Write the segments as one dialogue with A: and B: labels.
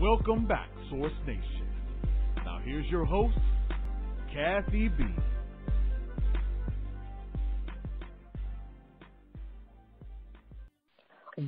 A: Welcome back, Source Nation. Now here's your host, Kathy B.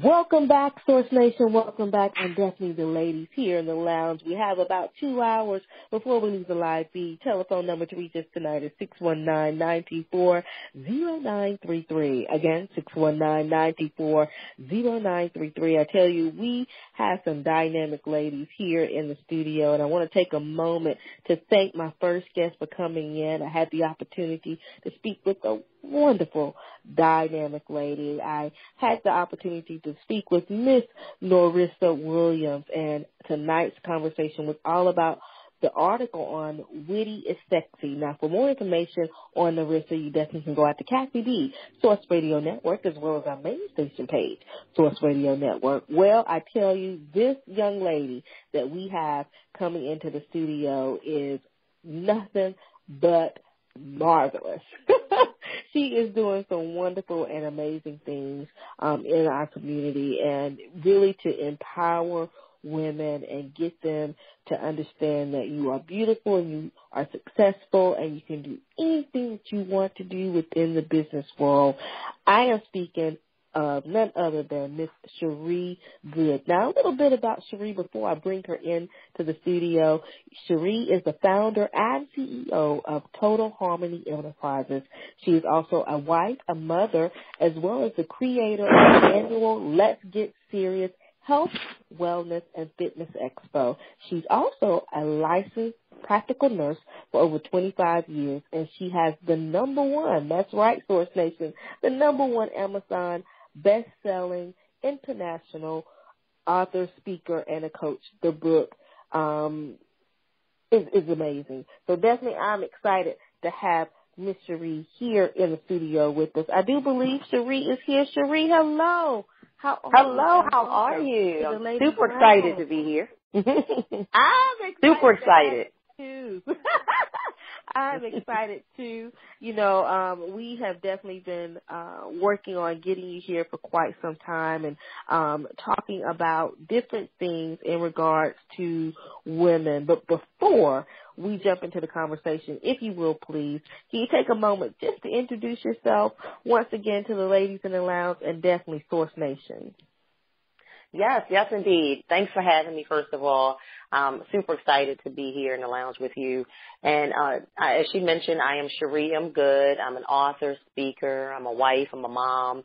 B: Welcome back, Source Nation. Welcome back, and definitely the ladies here in the lounge. We have about two hours before we leave the live feed. Telephone number to reach us tonight is six one nine nine two four zero nine three three. Again, six one nine nine two four zero nine three three. I tell you, we have some dynamic ladies here in the studio, and I want to take a moment to thank my first guest for coming in. I had the opportunity to speak with a wonderful, dynamic lady. I had the opportunity to speak with Miss Norissa Williams, and tonight's conversation was all about the article on Witty is Sexy. Now, for more information on Norissa, you definitely can go out to Kathy B, Source Radio Network, as well as our main station page, Source Radio Network. Well, I tell you, this young lady that we have coming into the studio is nothing but marvelous. she is doing some wonderful and amazing things um, in our community and really to empower women and get them to understand that you are beautiful and you are successful and you can do anything that you want to do within the business world. I am speaking of none other than Miss Chere Goode. Now, a little bit about Chere before I bring her in to the studio. Chere is the founder and CEO of Total Harmony Enterprises. She is also a wife, a mother, as well as the creator of the annual Let's Get Serious Health, Wellness, and Fitness Expo. She's also a licensed practical nurse for over 25 years, and she has the number one, that's right, Source Nation, the number one Amazon best-selling international author, speaker, and a coach. The book um, is, is amazing. So definitely, I'm excited to have Miss Chere here in the studio with us. I do believe Chere is here. Chere, hello.
C: How hello? How are you? I'm super excited to be here.
B: I'm excited
C: super excited
B: too. I'm excited too. You know, um, we have definitely been uh, working on getting you here for quite some time and um, talking about different things in regards to women. But before we jump into the conversation, if you will, please, can you take a moment just to introduce yourself once again to the ladies in the lounge and definitely Source Nation?
C: Yes, yes, indeed. Thanks for having me, first of all. I'm super excited to be here in the lounge with you. And uh, as she mentioned, I am Chere M. Goode. I'm an author, speaker. I'm a wife. I'm a mom.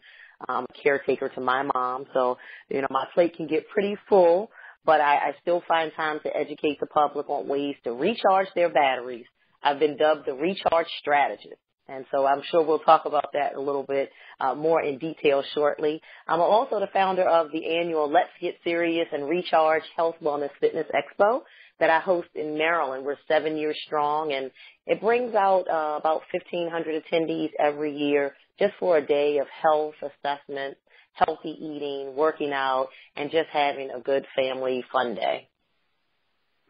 C: I'm a caretaker to my mom. So, you know, my plate can get pretty full, but I, I still find time to educate the public on ways to recharge their batteries. I've been dubbed the recharge strategist. And so I'm sure we'll talk about that a little bit uh, more in detail shortly. I'm also the founder of the annual Let's Get Serious and Recharge Health Wellness Fitness Expo that I host in Maryland. We're seven years strong and it brings out uh, about 1,500 attendees every year just for a day of health assessment, healthy eating, working out, and just having a good family fun day.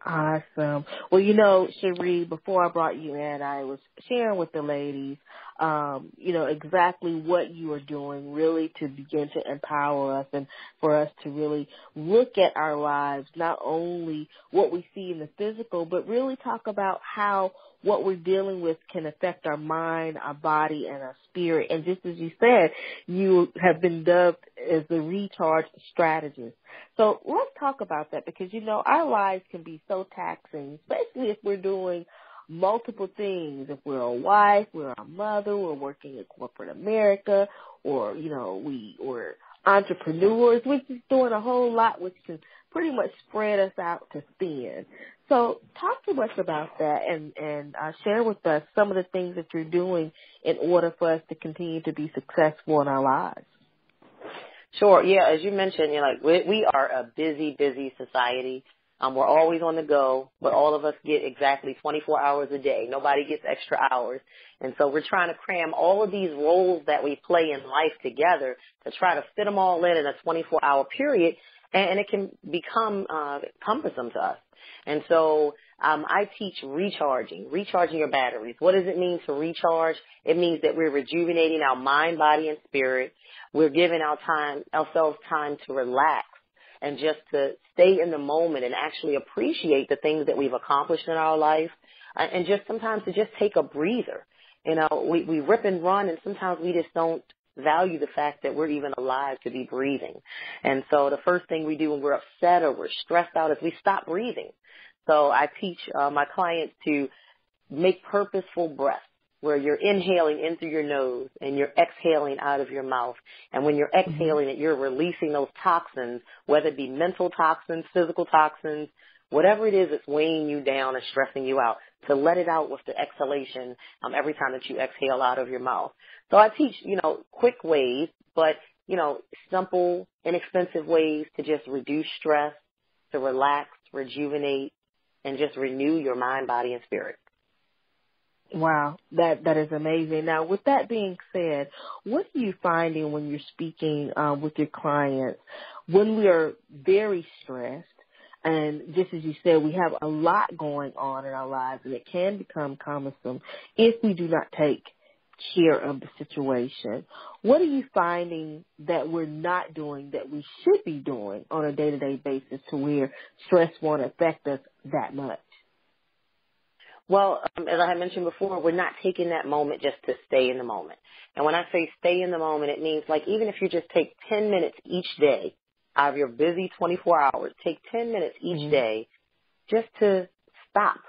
B: Awesome. Well, you know, Chere, before I brought you in, I was sharing with the ladies, um, you know, exactly what you are doing really to begin to empower us and for us to really look at our lives, not only what we see in the physical, but really talk about how what we're dealing with can affect our mind, our body, and our spirit. And just as you said, you have been dubbed as the recharge strategist. So let's talk about that because, you know, our lives can be so taxing, especially if we're doing multiple things. If we're a wife, we're a mother, we're working in corporate America, or, you know, we, we're entrepreneurs. We're just doing a whole lot which can pretty much spread us out to thin. So talk to us about that and, and uh, share with us some of the things that you're doing in order for us to continue to be successful in our lives.
C: Sure. Yeah. As you mentioned, you're like, we, we are a busy, busy society. Um, we're always on the go, but all of us get exactly 24 hours a day. Nobody gets extra hours. And so we're trying to cram all of these roles that we play in life together to try to fit them all in in a 24 hour period. And, it can become, uh, cumbersome to us. And so um, I teach recharging, recharging your batteries. What does it mean to recharge? It means that we're rejuvenating our mind, body, and spirit. We're giving our time, ourselves time to relax and just to stay in the moment and actually appreciate the things that we've accomplished in our life uh, and just sometimes to just take a breather. You know, we, we rip and run and sometimes we just don't value the fact that we're even alive to be breathing. And so the first thing we do when we're upset or we're stressed out is we stop breathing. So I teach uh, my clients to make purposeful breaths where you're inhaling in through your nose and you're exhaling out of your mouth. And when you're mm-hmm. exhaling it, you're releasing those toxins, whether it be mental toxins, physical toxins, whatever it is that's weighing you down and stressing you out, to let it out with the exhalation um, every time that you exhale out of your mouth. So I teach, you know, quick ways, but, you know, simple, inexpensive ways to just reduce stress, to relax, rejuvenate, and just renew your mind, body, and spirit.
B: Wow, that that is amazing. Now, with that being said, what are you finding when you're speaking um, with your clients when we are very stressed? And just as you said, we have a lot going on in our lives, and it can become cumbersome if we do not take care of the situation. What are you finding that we're not doing that we should be doing on a day-to-day basis to where stress won't affect us that much?
C: Well, um, as I had mentioned before, we're not taking that moment just to stay in the moment. And when I say stay in the moment, it means like even if you just take 10 minutes each day out of your busy 24 hours, take 10 minutes each mm-hmm. day just to stop,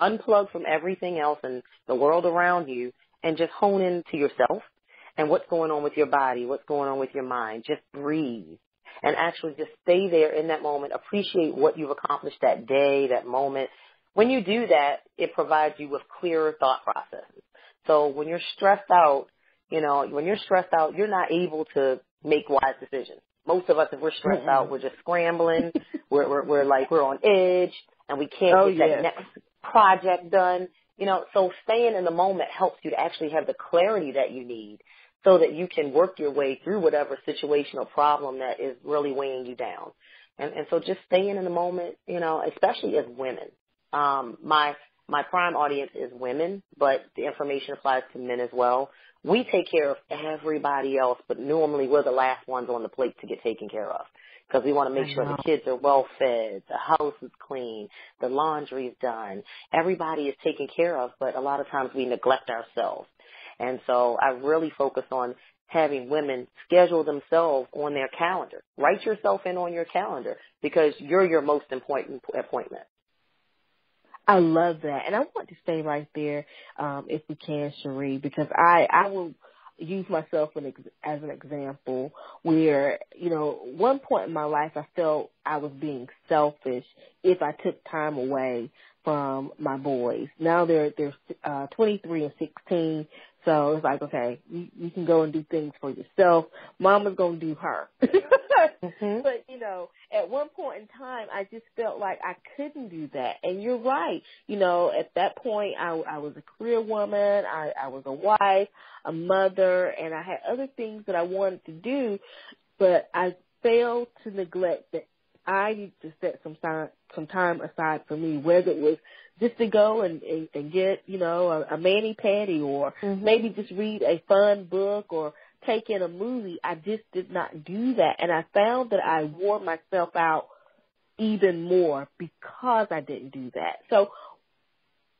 C: unplug from everything else and the world around you and just hone in to yourself and what's going on with your body, what's going on with your mind. Just breathe and actually just stay there in that moment. Appreciate what you've accomplished that day, that moment. When you do that, it provides you with clearer thought processes. So when you're stressed out, you know, when you're stressed out, you're not able to make wise decisions. Most of us, if we're stressed mm-hmm. out, we're just scrambling. we're, we're, we're like, we're on edge and we can't oh, get that next project done. You know, so staying in the moment helps you to actually have the clarity that you need so that you can work your way through whatever situation or problem that is really weighing you down. And, and so just staying in the moment, you know, especially as women. Um, my, my prime audience is women, but the information applies to men as well. We take care of everybody else, but normally we're the last ones on the plate to get taken care of because we want to make sure the kids are well fed, the house is clean, the laundry is done. Everybody is taken care of, but a lot of times we neglect ourselves. And so I really focus on having women schedule themselves on their calendar. Write yourself in on your calendar because you're your most important appointment.
B: I love that, and I want to stay right there, um, if we can, Chere, because I I will use myself as an example where, you know, one point in my life I felt I was being selfish if I took time away from my boys. Now they're, they're, uh, 23 and 16. So it's like, okay, you, you can go and do things for yourself. Mama's going to do her. mm-hmm. But, you know, at one point in time, I just felt like I couldn't do that. And you're right. You know, at that point, I, I was a career woman. I, I was a wife, a mother, and I had other things that I wanted to do, but I failed to neglect that I need to set some time, some time aside for me, whether it was just to go and, and, and get, you know, a, a mani pedi or mm-hmm. maybe just read a fun book or take in a movie. I just did not do that. And I found that I wore myself out even more because I didn't do that. So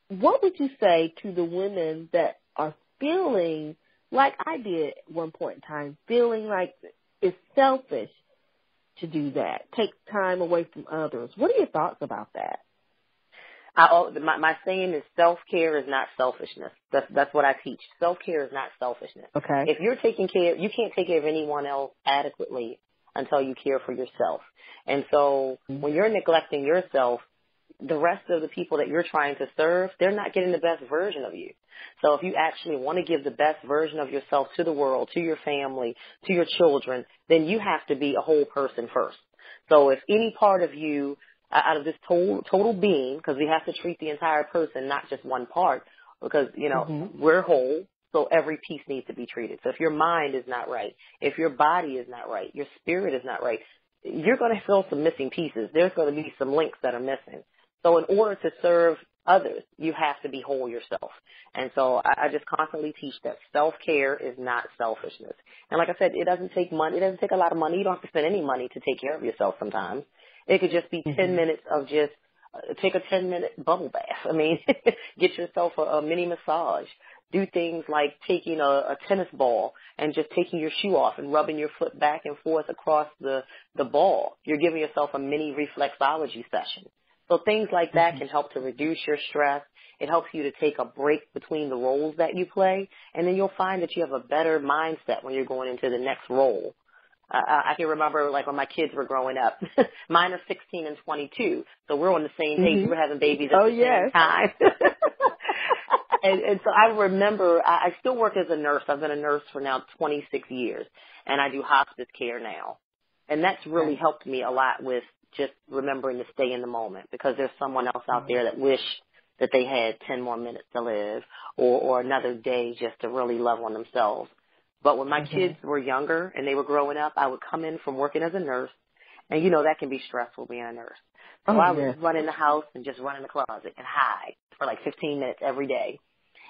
B: what would you say to the women that are feeling like I did at one point in time, feeling like it's selfish to do that, take time away from others? What are your thoughts about that?
C: I, my, my saying is self care is not selfishness. That's that's what I teach. Self care is not selfishness.
B: Okay.
C: If you're taking care, you can't take care of anyone else adequately until you care for yourself. And so mm-hmm. when you're neglecting yourself, the rest of the people that you're trying to serve, they're not getting the best version of you. So if you actually want to give the best version of yourself to the world, to your family, to your children, then you have to be a whole person first. So if any part of you out of this total total being because we have to treat the entire person, not just one part, because you know mm-hmm. we're whole. So every piece needs to be treated. So if your mind is not right, if your body is not right, your spirit is not right, you're going to feel some missing pieces. There's going to be some links that are missing. So in order to serve others, you have to be whole yourself. And so I, I just constantly teach that self care is not selfishness. And like I said, it doesn't take money. It doesn't take a lot of money. You don't have to spend any money to take care of yourself. Sometimes it could just be mm-hmm. ten minutes of just uh, take a 10 minute bubble bath. I mean, get yourself a, a mini massage do things like taking a, a tennis ball and just taking your shoe off and rubbing your foot back and forth across the, the ball. You're giving yourself a mini reflexology session. So things like that mm-hmm. can help to reduce your stress. It helps you to take a break between the roles that you play, and then you'll find that you have a better mindset when you're going into the next role. Uh, I can remember like when my kids were growing up. Mine are 16 and 22, so we're on the same page. Mm-hmm. We're having babies at
B: oh,
C: the
B: yes.
C: same time. and, and so I remember I, I still work as a nurse. I've been a nurse for now 26 years, and I do hospice care now, and that's really helped me a lot with just remembering to stay in the moment because there's someone else out there that wish that they had 10 more minutes to live or, or another day just to really love on themselves. But when my mm-hmm. kids were younger and they were growing up, I would come in from working as a nurse, and you know that can be stressful being a nurse. So oh, I would yeah. run in the house and just run in the closet and hide for like 15 minutes every day.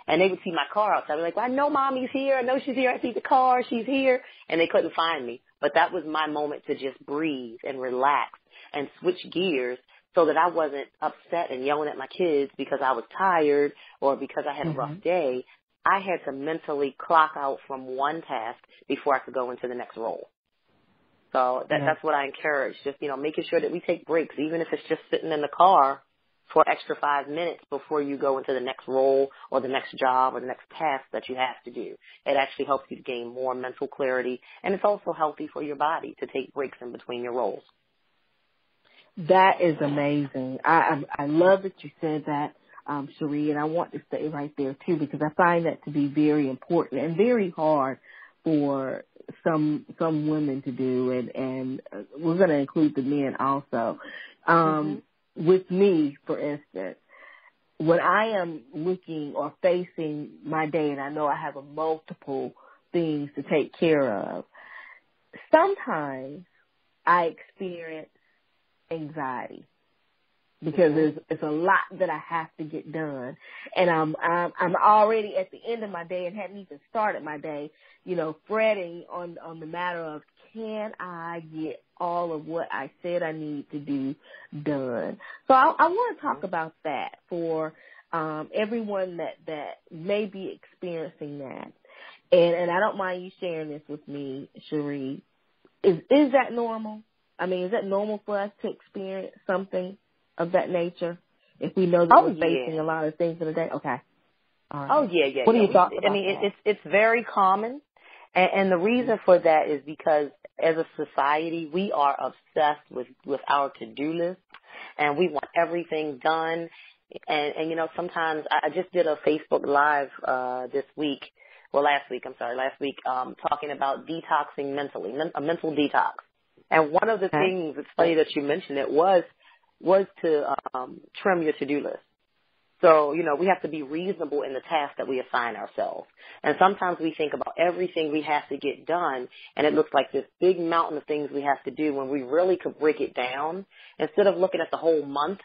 C: And they would see my car outside. I'd be like, well, I know mommy's here. I know she's here. I see the car. She's here. And they couldn't find me. But that was my moment to just breathe and relax and switch gears so that I wasn't upset and yelling at my kids because I was tired or because I had a mm-hmm. rough day. I had to mentally clock out from one task before I could go into the next role. So that, that's what I encourage. Just, you know, making sure that we take breaks, even if it's just sitting in the car for extra five minutes before you go into the next role or the next job or the next task that you have to do. It actually helps you to gain more mental clarity and it's also healthy for your body to take breaks in between your roles.
B: That is amazing. I I, I love that you said that, um, Chere, and I want to stay right there too because I find that to be very important and very hard for some some women to do, and and uh, we're going to include the men also. Um, mm-hmm with me, for instance, when I am looking or facing my day and I know I have a multiple things to take care of, sometimes I experience anxiety because there's it's a lot that I have to get done, and I'm I'm I'm already at the end of my day and hadn't even started my day, you know, fretting on on the matter of can I get all of what I said I need to do done. So I, I want to talk about that for um, everyone that that may be experiencing that, and and I don't mind you sharing this with me, Chere. Is is that normal? I mean, is that normal for us to experience something of that nature if we know that
C: oh,
B: we're facing
C: yeah.
B: a lot of things in a day? Okay.
C: Right. Oh yeah, yeah.
B: What
C: yeah.
B: do you thought?
C: I mean,
B: that?
C: it's it's very common, and, and the reason for that is because as a society, we are obsessed with, with our to-do list and we want everything done. And, and you know, sometimes I just did a Facebook live, uh, this week, well, last week, I'm sorry, last week, um, talking about detoxing mentally, a mental detox. And one of the things, it's funny that you mentioned it, was, was to, um, trim your to-do list. So, you know, we have to be reasonable in the task that we assign ourselves. And sometimes we think about everything we have to get done and it looks like this big mountain of things we have to do when we really could break it down. Instead of looking at the whole month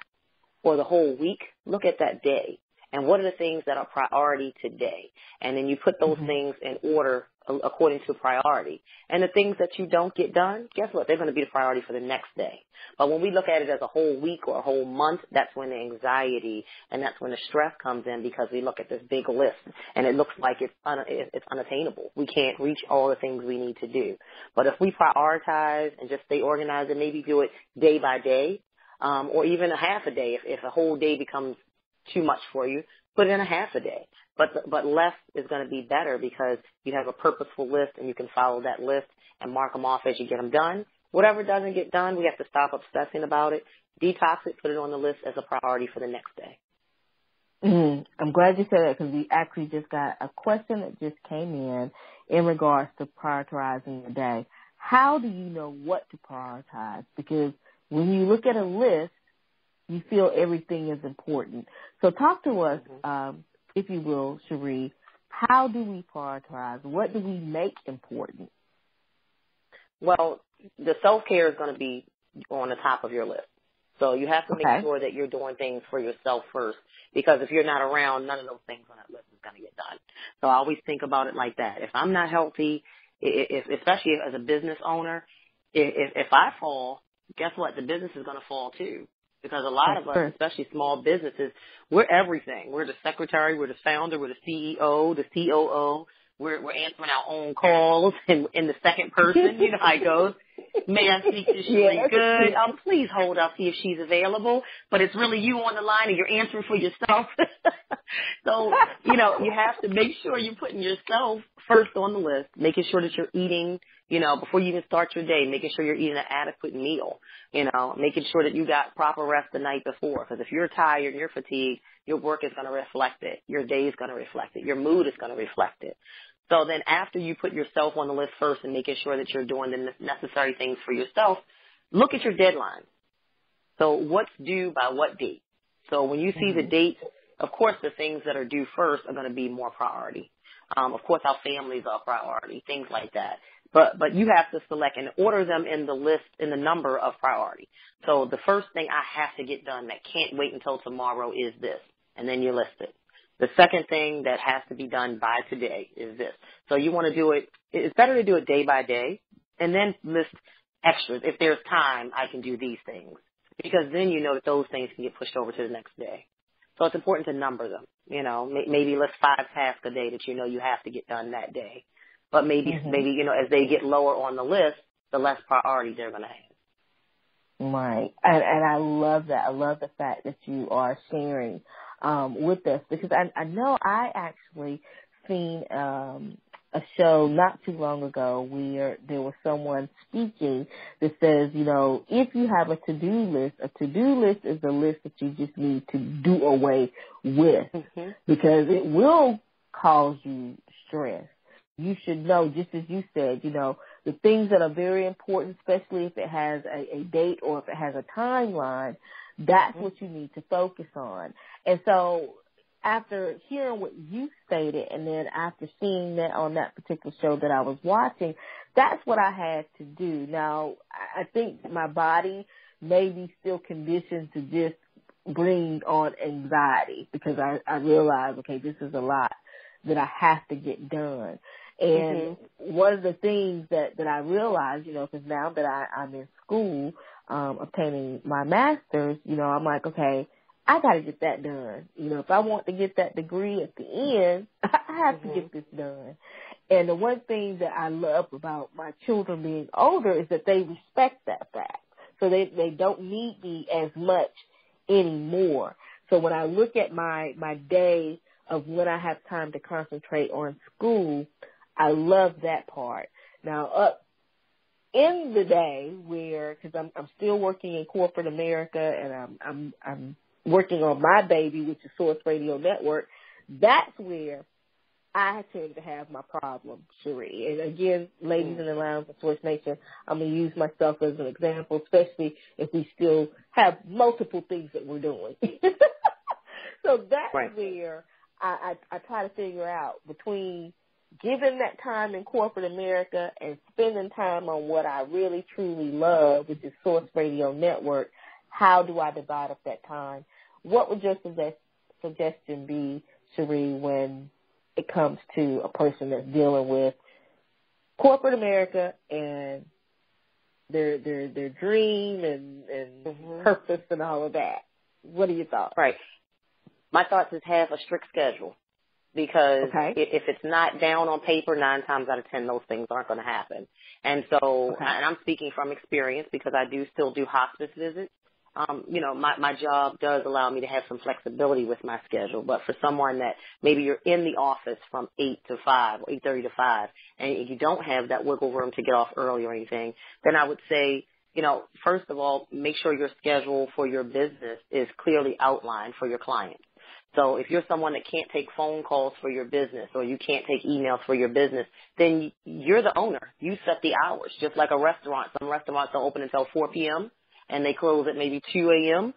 C: or the whole week, look at that day and what are the things that are priority today? And then you put those mm-hmm. things in order according to priority. And the things that you don't get done, guess what? They're going to be the priority for the next day. But when we look at it as a whole week or a whole month, that's when the anxiety and that's when the stress comes in because we look at this big list and it looks like it's un- it's unattainable. We can't reach all the things we need to do. But if we prioritize and just stay organized and maybe do it day by day, um, or even a half a day, if, if a whole day becomes too much for you, put in a half a day. But but less is going to be better because you have a purposeful list and you can follow that list and mark them off as you get them done. Whatever doesn't get done, we have to stop obsessing about it, detox it, put it on the list as a priority for the next day.
B: Mm-hmm. I'm glad you said that because we actually just got a question that just came in in regards to prioritizing the day. How do you know what to prioritize? Because when you look at a list, you feel everything is important. So talk to us, mm-hmm. um, if you will, Chere. How do we prioritize? What do we make important?
C: Well, the self care is going to be on the top of your list. So you have to make
B: Okay.
C: sure that you're doing things for yourself first because if you're not around, none of those things on that list is going to get done. So I always think about it like that. If I'm not healthy, if, especially as a business owner, if, if I fall, guess what? The business is going to fall too. Because a lot
B: That's
C: of us, especially small businesses, we're everything. We're the secretary, we're the founder, we're the CEO, the COO. We're, we're answering our own calls in, in the second person. You know how it goes. May I speak to Chere
B: Yeah.
C: Goode? Um, please hold up, see if she's available. But it's really you on the line and you're answering for yourself. so, you know, you have to make sure you're putting yourself first on the list, making sure that you're eating, you know, before you even start your day, making sure you're eating an adequate meal, you know, making sure that you got proper rest the night before. Because if you're tired and you're fatigued, your work is going to reflect it. Your day is going to reflect it. Your mood is going to reflect it. So then after you put yourself on the list first and making sure that you're doing the necessary things for yourself, look at your deadline. So what's due by what date? So when you see the dates, of course the things that are due first are going to be more priority. Um, of course our families are priority, things like that. But but you have to select and order them in the list in the number of priority. So the first thing I have to get done that can't wait until tomorrow is this, and then you list it. The second thing that has to be done by today is this. So you want to do it, it's better to do it day by day and then list extras. If there's time, I can do these things because then you know that those things can get pushed over to the next day. So it's important to number them. You know, may- maybe list five tasks a day that you know you have to get done that day. But maybe,
B: Mhm.
C: maybe, you know, as they get lower on the list, the less priority they're going to have.
B: Right. And, and I love that. I love the fact that you are sharing um, with us because I, I know I actually seen um, a show not too long ago where there was someone speaking that says, you know, if you have a to-do list, a to-do list is a list that you just need to do away with
C: Mm-hmm.
B: because it will cause you stress. You should know, just as you said, you know, the things that are very important, especially if it has a, a date or if it has a timeline, that's mm-hmm. what you need to focus on. And so after hearing what you stated and then after seeing that on that particular show that I was watching, that's what I had to do. Now, I I think my body may be still conditioned to just bring on anxiety because I, I realize, okay, this is a lot that I have to get done. And one of the things that, that I realized, you know, because now that I, I'm in school, um, obtaining my master's, you know, I'm like, okay, I got to get that done. You know, if I want to get that degree at the end, I have
C: Mhm.
B: to get this done. And the one thing that I love about my children being older is that they respect that fact. So they, they don't need me as much anymore. So when I look at my, my day of when I have time to concentrate on school, I love that part. Now up in the day where, cause I'm, I'm still working in corporate America and I'm, I'm, I'm working on my baby, which is Source Radio Network, that's where I tend to have my problem, Chere. And again, ladies mm. in the lounge of Source Nation, I'm going to use myself as an example, especially if we still have multiple things that we're doing. so that's
C: Right.
B: where I, I, I try to figure out between giving that time in corporate America and spending time on what I really truly love, which is Source Radio Network, how do I divide up that time? What would your suggest, suggestion be, Chere, when it comes to a person that's dealing with corporate America and their their their dream and and
C: Mhm.
B: purpose and all of that? What are your thoughts?
C: Right. My thoughts is have a strict schedule because
B: Okay.
C: if it's not down on paper, nine times out of ten, those things aren't going to happen. And so,
B: Okay.
C: and I'm speaking from experience because I do still do hospice visits. Um, you know, my, my job does allow me to have some flexibility with my schedule, but for someone that maybe you're in the office from 8 to 5 or 8.30 to 5 and you don't have that wiggle room to get off early or anything, then I would say, you know, first of all, make sure your schedule for your business is clearly outlined for your clients. So if you're someone that can't take phone calls for your business or you can't take emails for your business, then you're the owner. You set the hours, just like a restaurant. Some restaurants don't open until 4 p.m. and they close at maybe 2 a.m.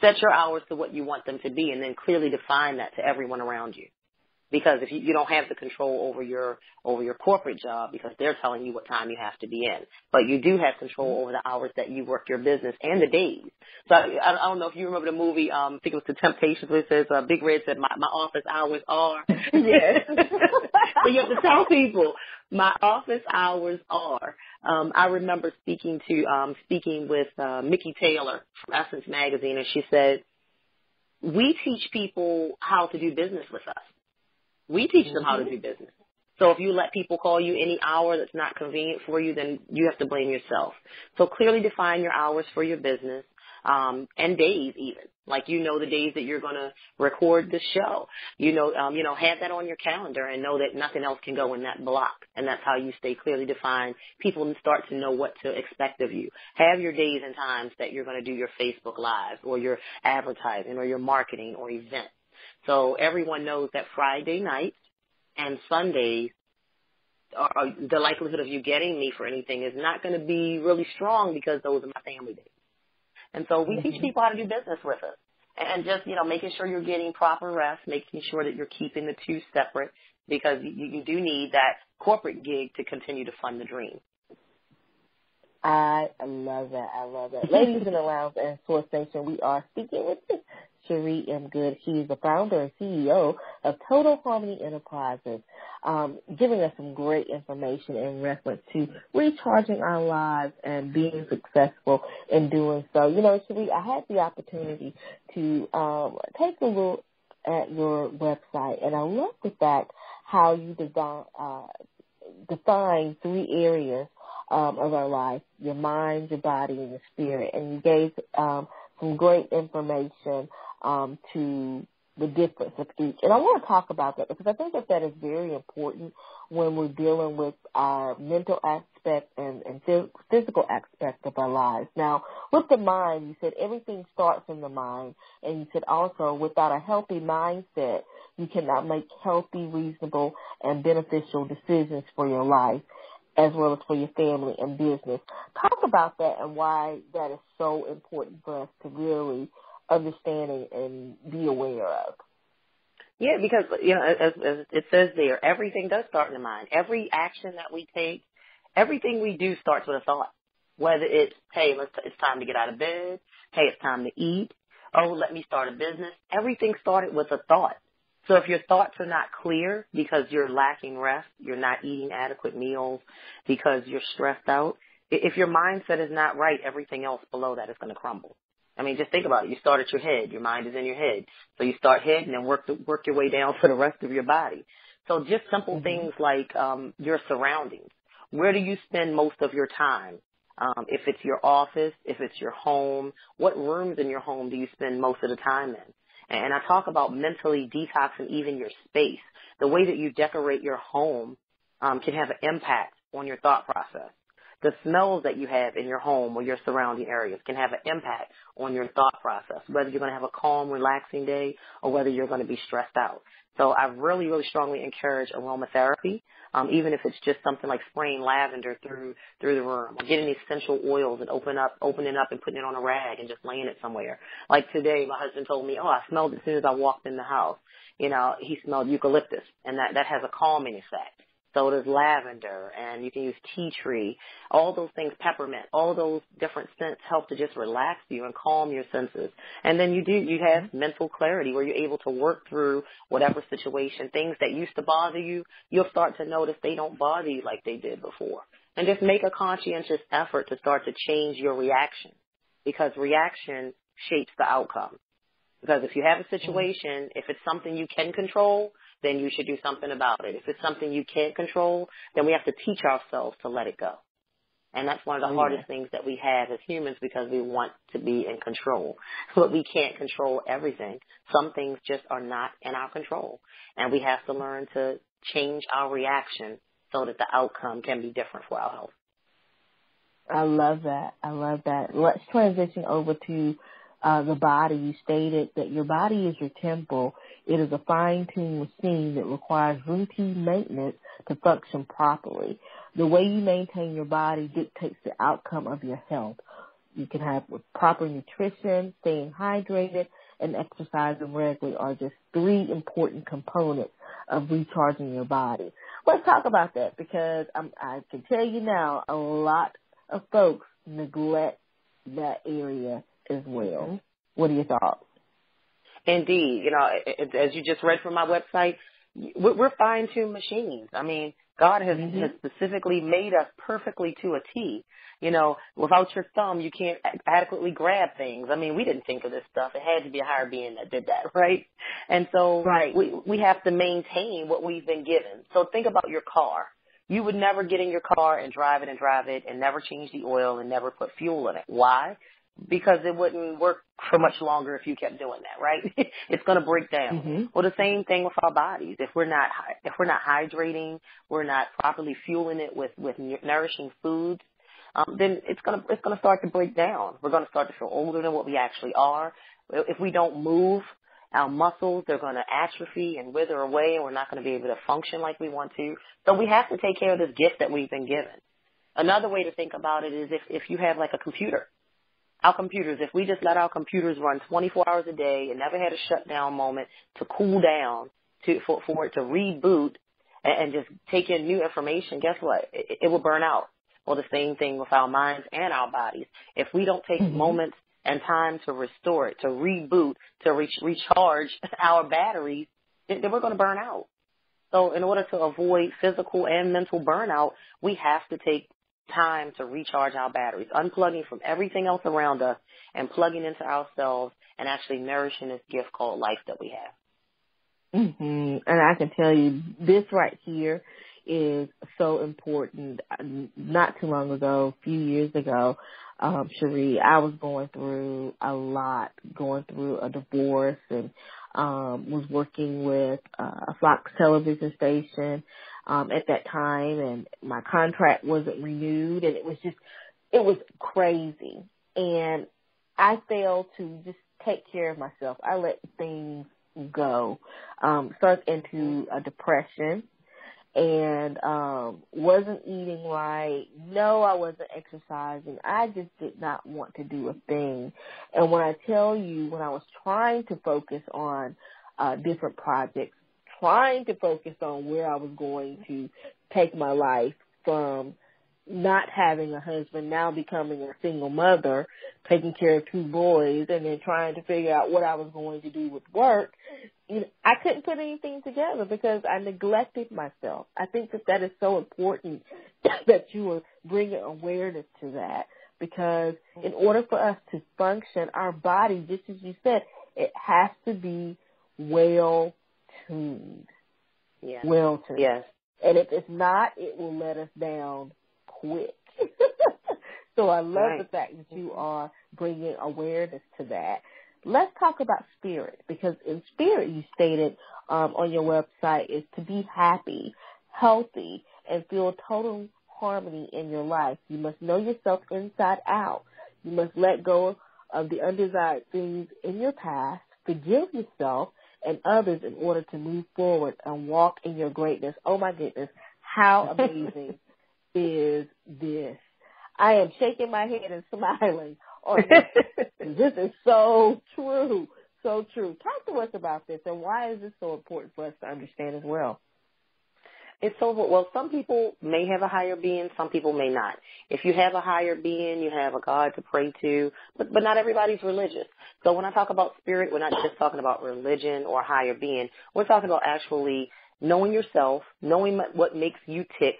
C: Set your hours to what you want them to be and then clearly define that to everyone around you. Because if you, you don't have the control over your over your corporate job because they're telling you what time you have to be in, but you do have control over the hours that you work your business and the days. So I, I don't know if you remember the movie. Um, I think it was The Temptations, where it says uh, Big Red said, "My my office hours are."
B: yes.
C: so you have to tell people my office hours are. Um, I remember speaking to um, speaking with uh, Mickey Taylor from Essence Magazine, and she said, "We teach people how to do business with us." We teach them how to do business. So if you let people call you any hour that's not convenient for you, then you have to blame yourself. So clearly define your hours for your business, um, and days even. Like you know the days that you're going to record the show. You know, um, you know, have that on your calendar and know that nothing else can go in that block. And that's how you stay clearly defined. People start to know what to expect of you. Have your days and times that you're going to do your Facebook lives or your advertising or your marketing or event. So everyone knows that Friday nights and Sundays are, the likelihood of you getting me for anything is not going to be really strong because those are my family days. And so we teach mm-hmm. people how to do business with us. And just, you know, making sure you're getting proper rest, making sure that you're keeping the two separate because you, you do need that corporate gig to continue to fund the dream.
B: I love that. I love that. Ladies in the Lounge and Source Nation, we are speaking with Chere M. Goode. He is the founder and CEO of Total Harmony Enterprises, um, giving us some great information in reference to recharging our lives and being successful in doing so. You know, Chere, I had the opportunity to um, take a look at your website, and I love the fact how you design, uh, define three areas um, of our life: your mind, your body, and your spirit. And you gave um, some great information um, to the difference of each. And I want to talk about that because I think that that is very important when we're dealing with our mental aspect and, and physical aspect of our lives. Now, with the mind, you said everything starts in the mind. And you said also without a healthy mindset, you cannot make healthy, reasonable, and beneficial decisions for your life as well as for your family and business. Talk about that and why that is so important for us to really understand and be aware of.
C: Yeah, because you know, as, as it says there, everything does start in the mind. Every action that we take, everything we do starts with a thought. Whether it's hey, let's, it's time to get out of bed. Hey, it's time to eat. Oh, let me start a business. Everything started with a thought. So if your thoughts are not clear because you're lacking rest, you're not eating adequate meals because you're stressed out, if your mindset is not right, everything else below that is going to crumble. I mean, just think about it. You start at your head. Your mind is in your head. So you start head and then work the, work your way down to the rest of your body. So just simple mm-hmm. things like um, your surroundings. Where do you spend most of your time? Um, if it's your office, if it's your home, what rooms in your home do you spend most of the time in? And I talk about mentally detoxing even your space. The way that you decorate your home um, can have an impact on your thought process the smells that you have in your home or your surrounding areas can have an impact on your thought process, whether you're going to have a calm, relaxing day or whether you're going to be stressed out. So I really, really strongly encourage aromatherapy, um, even if it's just something like spraying lavender through through the room, or getting essential oils and open up, opening up and putting it on a rag and just laying it somewhere. Like today, my husband told me, "Oh, I smelled it as soon as I walked in the house." You know, he smelled eucalyptus, and that that has a calming effect. So does lavender, and you can use tea tree. All those things, peppermint, all those different scents help to just relax you and calm your senses. And then you do, you have mm-hmm. mental clarity where you're able to work through whatever situation. Things that used to bother you, you'll start to notice they don't bother you like they did before. And just make a conscientious effort to start to change your reaction because reaction shapes the outcome. Because if you have a mm-hmm. situation, if it's something you can control, then you should do something about it. If it's something you can't control, then we have to teach ourselves to let it go. And that's one of the oh, hardest things that we have as humans because we want to be in control. But we can't control everything. Some things just are not in our control. And we have to learn to change our reaction so that the outcome can be different for our health.
B: I love that. I love that. Let's transition over to uh, the body. You stated that your body is your temple it is a fine-tuned machine that requires routine maintenance to function properly. The way you maintain your body dictates the outcome of your health. You can have proper nutrition, staying hydrated, and exercising regularly are just three important components of recharging your body. Let's talk about that because um, I can tell you now, a lot of folks neglect that area as well. Mm-hmm. What are your thoughts?
C: Indeed, you know, as you just read from my website, we're fine-tuned machines. I mean, God has, mm-hmm. has specifically made us perfectly to a T. You know, without your thumb, you can't adequately grab things. I mean, we didn't think of this stuff. It had to be a higher being that did that, right? And so
B: right.
C: we we have to maintain what we've been given. So think about your car. You would never get in your car and drive it and drive it and never change the oil and never put fuel in it. Why? Because it wouldn't work for much longer if you kept doing that, right? it's going to break down.
B: Mm-hmm.
C: Well, the same thing with our bodies. If we're not if we're not hydrating, we're not properly fueling it with with nourishing foods, um, then it's going to it's going to start to break down. We're going to start to feel older than what we actually are. If we don't move, our muscles they're going to atrophy and wither away, and we're not going to be able to function like we want to. So we have to take care of this gift that we've been given. Another way to think about it is if if you have like a computer our computers, if we just let our computers run 24 hours a day and never had a shutdown moment to cool down, to for, for it to reboot and, and just take in new information, guess what? It, it will burn out. Well, the same thing with our minds and our bodies. If we don't take mm-hmm. moments and time to restore it, to reboot, to re- recharge our batteries, then, then we're going to burn out. So in order to avoid physical and mental burnout, we have to take time to recharge our batteries, unplugging from everything else around us and plugging into ourselves and actually nourishing this gift called life that we have.
B: Mm-hmm. And I can tell you this right here is so important. Not too long ago, a few years ago, um, Chere, I was going through a lot, going through a divorce and um, was working with uh, a Fox television station um, at that time, and my contract wasn't renewed, and it was just, it was crazy. And I failed to just take care of myself. I let things go, um, started into a depression and um wasn't eating right. No, I wasn't exercising. I just did not want to do a thing. And when I tell you when I was trying to focus on uh different projects, trying to focus on where I was going to take my life from not having a husband, now becoming a single mother, taking care of two boys, and then trying to figure out what I was going to do with work, I couldn't put anything together because I neglected myself. I think that that is so important that you are bringing awareness to that because in order for us to function, our body, just as you said, it has to be well tuned.
C: Yeah.
B: Well tuned.
C: Yes.
B: And if it's not, it will let us down quick. so I love
C: right.
B: the fact that you are bringing awareness to that. Let's talk about spirit because in spirit you stated um, on your website is to be happy, healthy, and feel total harmony in your life. You must know yourself inside out. You must let go of the undesired things in your past, forgive yourself, and others in order to move forward and walk in your greatness. Oh my goodness, how amazing is this? I am shaking my head and smiling. This. this is so true, so true. Talk to us about this and why is this so important for us to understand as well?
C: It's so well. Some people may have a higher being, some people may not. If you have a higher being, you have a God to pray to, but but not everybody's religious. So when I talk about spirit, we're not just talking about religion or higher being. We're talking about actually knowing yourself, knowing what makes you tick,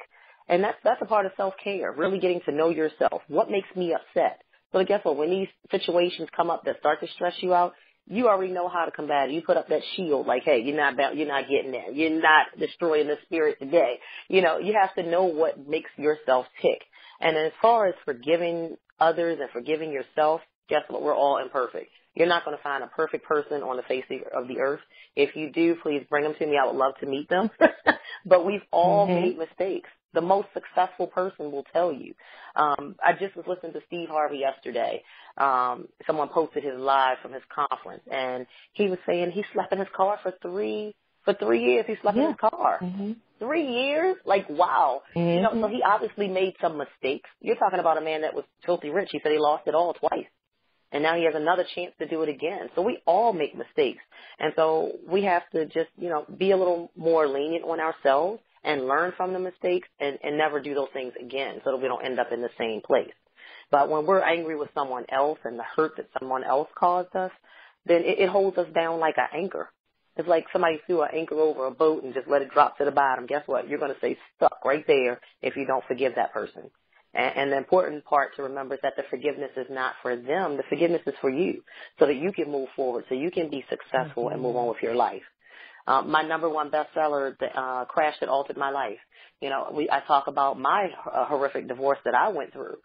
C: and that's that's a part of self care. Really getting to know yourself. What makes me upset? So guess what? When these situations come up that start to stress you out, you already know how to combat it. You put up that shield, like, hey, you're not about, you're not getting there. You're not destroying the spirit today. You know, you have to know what makes yourself tick. And as far as forgiving others and forgiving yourself, guess what? We're all imperfect. You're not going to find a perfect person on the face of the earth. If you do, please bring them to me. I would love to meet them. but we've all mm-hmm. made mistakes the most successful person will tell you. Um, I just was listening to Steve Harvey yesterday. Um, someone posted his live from his conference, and he was saying he slept in his car for three for three years. He slept
B: yeah.
C: in his car.
B: Mm-hmm.
C: Three years? Like wow.
B: Mm-hmm.
C: You know, so he obviously made some mistakes. You're talking about a man that was filthy rich. He said he lost it all twice. and now he has another chance to do it again. So we all make mistakes. And so we have to just, you know, be a little more lenient on ourselves and learn from the mistakes and, and never do those things again so that we don't end up in the same place. But when we're angry with someone else and the hurt that someone else caused us, then it, it holds us down like an anchor. It's like somebody threw an anchor over a boat and just let it drop to the bottom. Guess what? You're going to stay stuck right there if you don't forgive that person. And, and the important part to remember is that the forgiveness is not for them. The forgiveness is for you so that you can move forward, so you can be successful mm-hmm. and move on with your life. Um, my number one bestseller, the, uh, Crash That Altered My Life. You know, we, I talk about my uh, horrific divorce that I went through.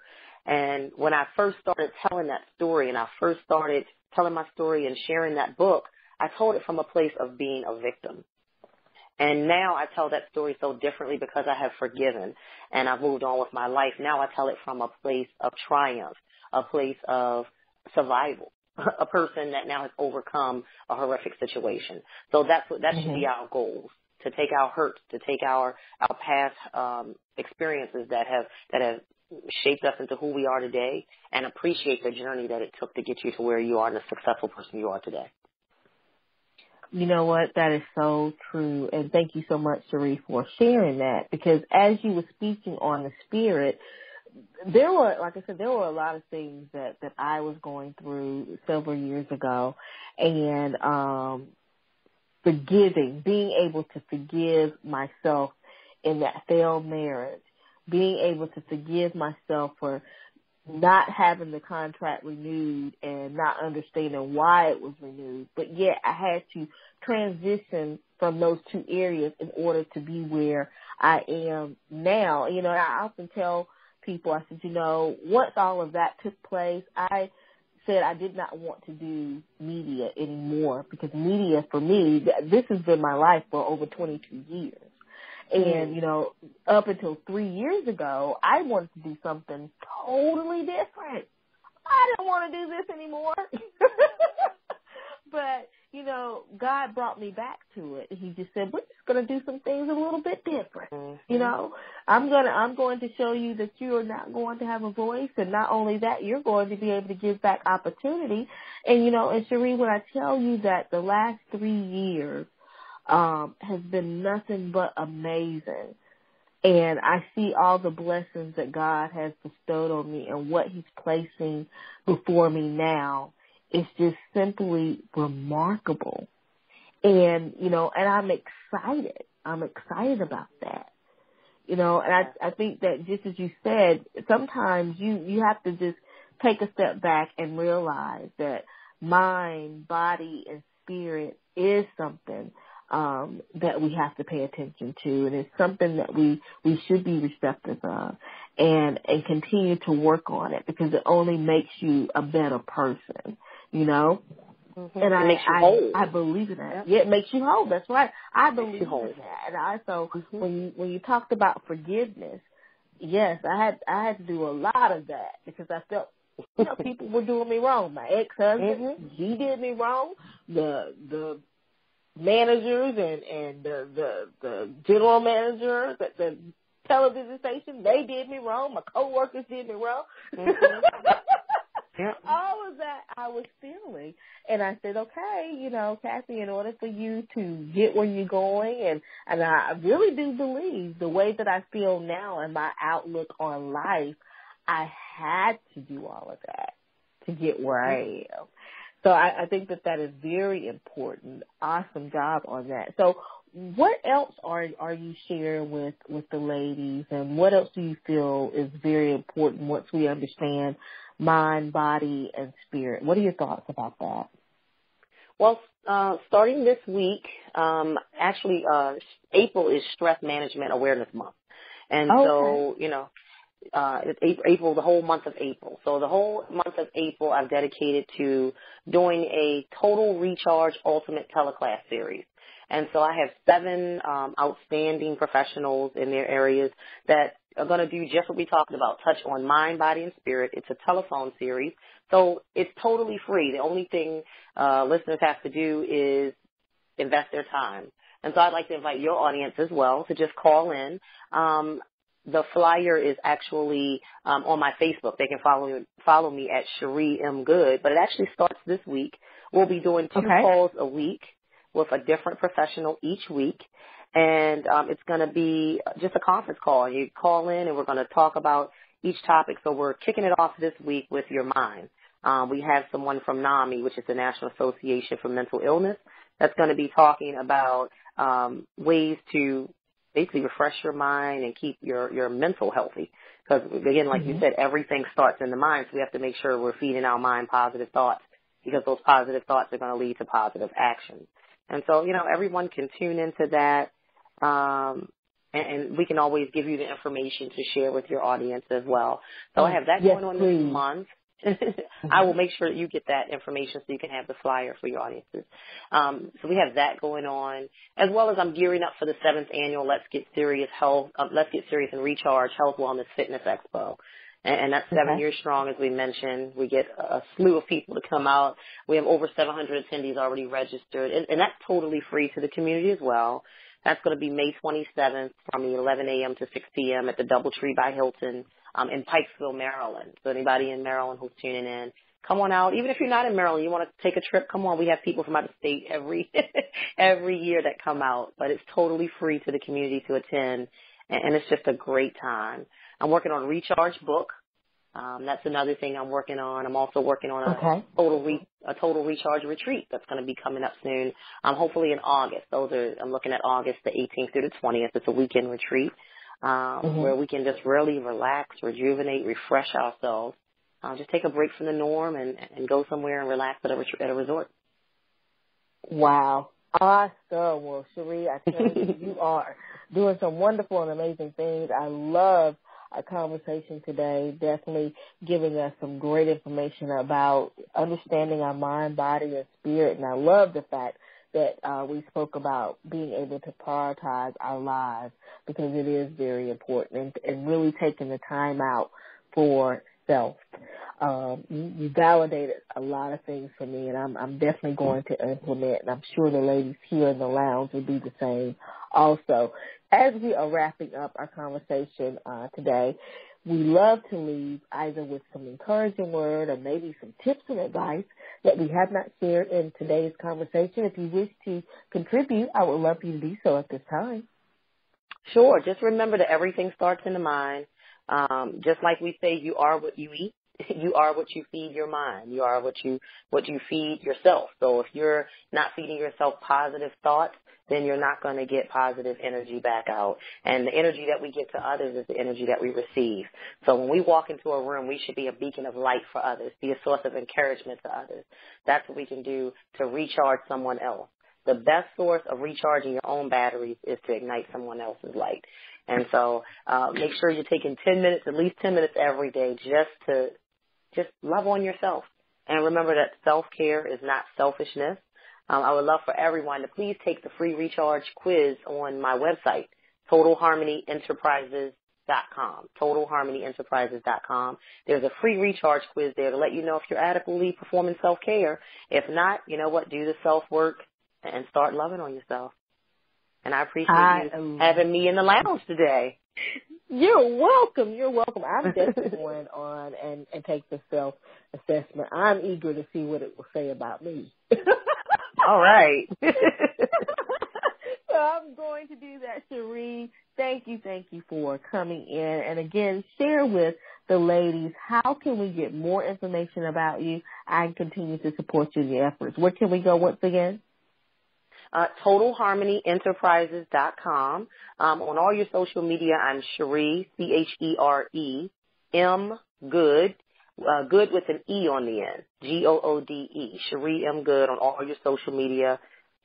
C: And when I first started telling that story and I first started telling my story and sharing that book, I told it from a place of being a victim. And now I tell that story so differently because I have forgiven and I've moved on with my life. Now I tell it from a place of triumph, a place of survival, a person that now has overcome a horrific situation. So that's what, that mm-hmm. should be mm-hmm. our goals to take our hurts, to take our, our past, um, experiences that have, that have shaped us into who we are today and appreciate the journey that it took to get you to where you are and the successful person you are today.
B: You know what? That is so true. And thank you so much, Chere, for sharing that because as you were speaking on the spirit, there were, like I said, there were a lot of things that, that I was going through several years ago and, um, forgiving, being able to forgive myself in that failed marriage, being able to forgive myself for not having the contract renewed and not understanding why it was renewed, but yet I had to transition from those two areas in order to be where I am now. You know, I often tell people, I said, you know, once all of that took place, I said I did not want to do media anymore because media for me, this has been my life for over 22 years. And, mm. you know, up until three years ago, I wanted to do something totally different. I didn't want to do this anymore. but, you know, God brought me back to it. He just said, we're just going to do some things a little bit different. Mm-hmm. You know, I'm going to, I'm going to show you that you are not going to have a voice. And not only that, you're going to be able to give back opportunity. And, you know, and Chere, when I tell you that the last three years, um, has been nothing but amazing. And I see all the blessings that God has bestowed on me and what He's placing before me now. It's just simply remarkable. And, you know, and I'm excited. I'm excited about that. You know, and I, I think that just as you said, sometimes you, you have to just take a step back and realize that mind, body, and spirit is something um, that we have to pay attention to, and it's something that we we should be receptive of, and and continue to work on it because it only makes you a better person, you know.
C: Mm-hmm. And it I, makes you I, whole.
B: I believe in that. Yeah. yeah, it makes you whole. That's right. I believe in that. And I so mm-hmm. when you when you talked about forgiveness, yes, I had I had to do a lot of that because I felt you know, people were doing me wrong. My ex husband, mm-hmm. he did me wrong. The the managers and and the the, the general manager at the television station they did me wrong my coworkers did me wrong mm-hmm. yeah. all of that i was feeling and i said okay you know kathy in order for you to get where you're going and and i really do believe the way that i feel now and my outlook on life i had to do all of that to get where i mm-hmm. am so I, I think that that is very important. Awesome job on that. So what else are are you sharing with with the ladies, and what else do you feel is very important once we understand mind, body, and spirit? What are your thoughts about that?
C: Well, uh, starting this week, um, actually, uh, April is Stress Management Awareness Month, and okay. so you know, uh, April, the whole month of April. So the whole month of April I've dedicated to doing a total recharge ultimate teleclass series. And so I have seven um, outstanding professionals in their areas that are going to do just what we talked about, touch on mind, body, and spirit. It's a telephone series. So it's totally free. The only thing uh, listeners have to do is invest their time. And so I'd like to invite your audience as well to just call in. Um, the flyer is actually um, on my Facebook. They can follow follow me at Chere M Goode, but it actually starts this week. We'll be doing two
B: Okay.
C: calls a week with a different professional each week, and um, it's going to be just a conference call. You call in, and we're going to talk about each topic. So we're kicking it off this week with your mind. Um, we have someone from NAMI, which is the National Association for Mental Illness, that's going to be talking about um, ways to basically refresh your mind and keep your your mental healthy. Because again, like you
B: Mhm.
C: said, everything starts in the mind, so we have to make sure we're feeding our mind positive thoughts because those positive thoughts are going to lead to positive actions. And so, you know, everyone can tune into that, um, and, we can always give you the information to share with your audience as well. So I have that
B: Yes,
C: going on
B: please.
C: this month. I will make sure that you get that information so you can have the flyer for your audiences. Um, so we have that going on, as well as I'm gearing up for the seventh annual Let's Get Serious Health, uh, Let's Get Serious and Recharge Health Wellness Fitness Expo. And, and that's seven
B: Okay.
C: years strong, as we mentioned. We get a slew of people to come out. We have over 700 attendees already registered, and, and that's totally free to the community as well. That's going to be May 27th from 11 a.m. to 6 p.m. at the DoubleTree by Hilton um, in Pikesville, Maryland. So anybody in Maryland who's tuning in, come on out. Even if you're not in Maryland, you want to take a trip, come on. We have people from out of state every every year that come out, but it's totally free to the community to attend, and, and it's just a great time. I'm working on Recharge book. Um, that's another thing I'm working on. I'm also working on a
B: Okay.
C: total re- a total recharge retreat that's going to be coming up soon. Um, hopefully in August. Those are I'm looking at August the 18th through the 20th. It's a weekend retreat um,
B: Mhm.
C: where we can just really relax, rejuvenate, refresh ourselves. Uh, just take a break from the norm and, and go somewhere and relax at a ret- at a resort.
B: Wow. Awesome. Well, Chere, I tell you, you are doing some wonderful and amazing things. I love our conversation today, definitely giving us some great information about understanding our mind, body, and spirit. And I love the fact that uh, we spoke about being able to prioritize our lives because it is very important and, and really taking the time out for self. Um, you, you validated a lot of things for me, and I'm, I'm definitely going to implement, and I'm sure the ladies here in the lounge will do the same also. As we are wrapping up our conversation uh, today, we love to leave either with some encouraging word or maybe some tips and advice that we have not shared in today's conversation. If you wish to contribute, I would love you to do so at this time.
C: Sure. Just remember that everything starts in the mind. Um, just like we say, you are what you eat. You are what you feed your mind. You are what you what you feed yourself. So if you're not feeding yourself positive thoughts, then you're not going to get positive energy back out. And the energy that we give to others is the energy that we receive. So when we walk into a room, we should be a beacon of light for others, be a source of encouragement to others. That's what we can do to recharge someone else. The best source of recharging your own batteries is to ignite someone else's light. And so uh, make sure you're taking 10 minutes, at least 10 minutes every day just to just love on yourself. And remember that self-care is not selfishness. Um, I would love for everyone to please take the free recharge quiz on my website, totalharmonyenterprises.com, totalharmonyenterprises.com. There's a free recharge quiz there to let you know if you're adequately performing self-care. If not, you know what, do the self-work and start loving on yourself. And I appreciate
B: I
C: you having me in the lounge today.
B: You're welcome. You're welcome. I'm definitely going on and, and take the self assessment. I'm eager to see what it will say about me.
C: All right.
B: so I'm going to do that, Chere. Thank you, thank you for coming in. And again, share with the ladies how can we get more information about you and continue to support you in your efforts. Where can we go once again?
C: Uh, TotalHarmonyEnterprises.com. Um, on all your social media, I'm Chere, C-H-E-R-E, M, Goode, uh, Good with an E on the end, G-O-O-D-E, Chere M. Goode on all your social media.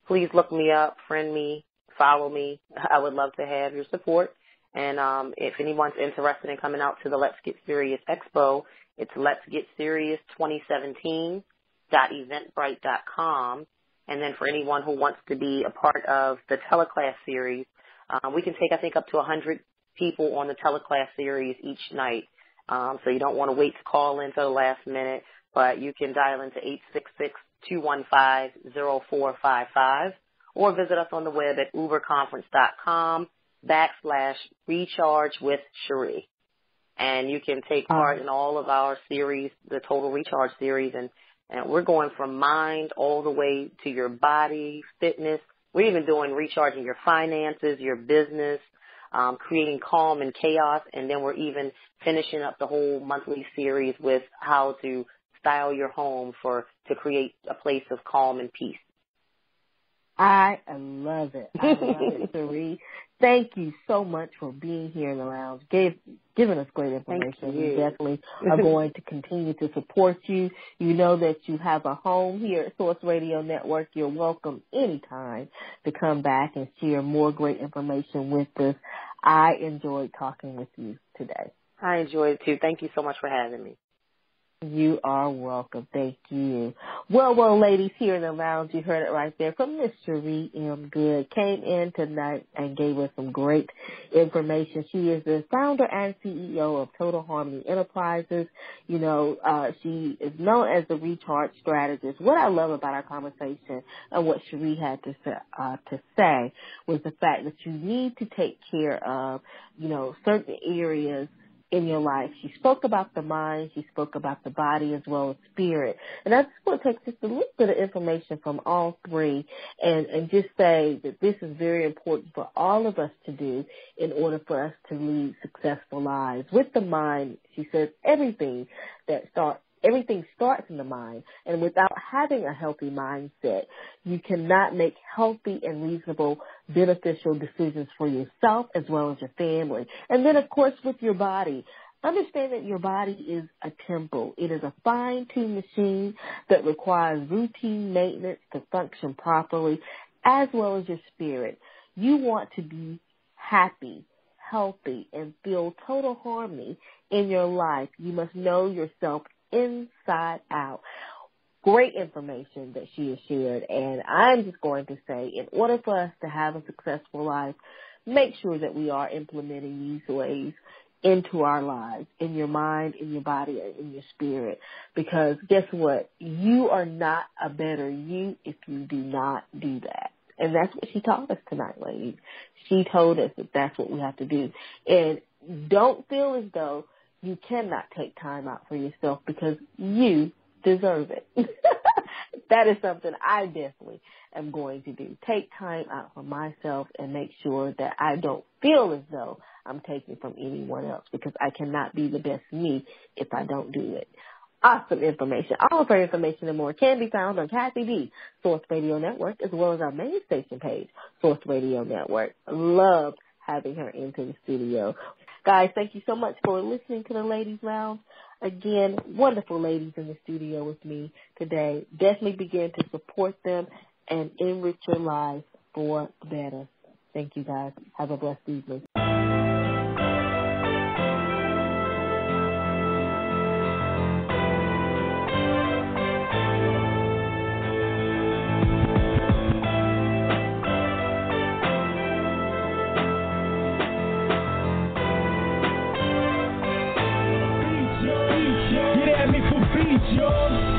C: Please look me up, friend me, follow me. I would love to have your support. And um, if anyone's interested in coming out to the Let's Get Serious Expo, it's Let's Get Serious 2017 eventbrite.com and then for anyone who wants to be a part of the teleclass series, um, we can take, I think, up to 100 people on the teleclass series each night. Um, so you don't want to wait to call in to the last minute, but you can dial into 866-215-0455 or visit us on the web at uberconference.com. backslash recharge with Chere. And you can take part in all of our series, the Total Recharge series, and, and we're going from mind all the way to your body, fitness. We're even doing recharging your finances, your business, um, creating calm and chaos, and then we're even finishing up the whole monthly series with how to style your home for to create a place of calm and peace.
B: I love it. I love it, Chere. Thank you so much for being here in the lounge, gave, giving us great information. We definitely are going to continue to support you. You know that you have a home here at Source Radio Network. You're welcome anytime to come back and share more great information with us. I enjoyed talking with you today.
C: I enjoyed it too. Thank you so much for having me.
B: You are welcome. Thank you. Well, well, ladies, here in the lounge, you heard it right there from Miss Chere M. Goode. Came in tonight and gave us some great information. She is the founder and CEO of Total Harmony Enterprises. You know, uh, she is known as the recharge strategist. What I love about our conversation and what Chere had to uh, to say was the fact that you need to take care of, you know, certain areas in your life. She spoke about the mind, she spoke about the body as well as spirit. And I just want to take just a little bit of information from all three and, and just say that this is very important for all of us to do in order for us to lead successful lives. With the mind, she says everything that starts everything starts in the mind. And without having a healthy mindset, you cannot make healthy and reasonable, beneficial decisions for yourself as well as your family. And then of course with your body. Understand that your body is a temple. It is a fine-tuned machine that requires routine maintenance to function properly as well as your spirit. You want to be happy, healthy, and feel total harmony in your life. You must know yourself inside out. Great information that she has shared. And I'm just going to say, in order for us to have a successful life, make sure that we are implementing these ways into our lives, in your mind, in your body, and in your spirit. Because guess what? You are not a better you if you do not do that. And that's what she taught us tonight, ladies. She told us that that's what we have to do. And don't feel as though you cannot take time out for yourself because you deserve it. that is something I definitely am going to do. Take time out for myself and make sure that I don't feel as though I'm taking from anyone else because I cannot be the best me if I don't do it. Awesome information. All of her information and more can be found on Kathy B, Source Radio Network, as well as our main station page, Source Radio Network. Love having her into the studio. Guys, thank you so much for listening to the Ladies Lounge. Again, wonderful ladies in the studio with me today. Definitely begin to support them and enrich your lives for better. Thank you guys. Have a blessed evening. Oh.